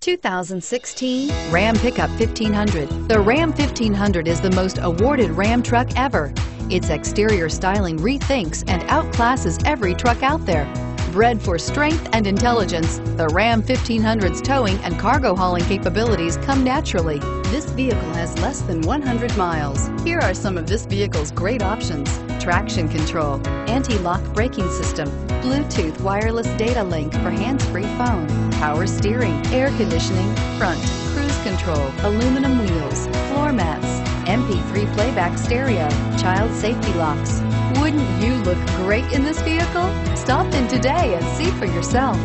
2016 Ram Pickup 1500. The Ram 1500 is the most awarded Ram truck ever. Its exterior styling rethinks and outclasses every truck out there. Bred for strength and intelligence, the Ram 1500's towing and cargo hauling capabilities come naturally. This vehicle has less than 100 miles. Here are some of this vehicle's great options. Traction control, anti-lock braking system, Bluetooth wireless data link for hands-free phone, power steering, air conditioning, front, cruise control, aluminum wheels, floor mats, MP3 playback stereo, child safety locks. Wouldn't you look great in this vehicle? Stop in today and see for yourself.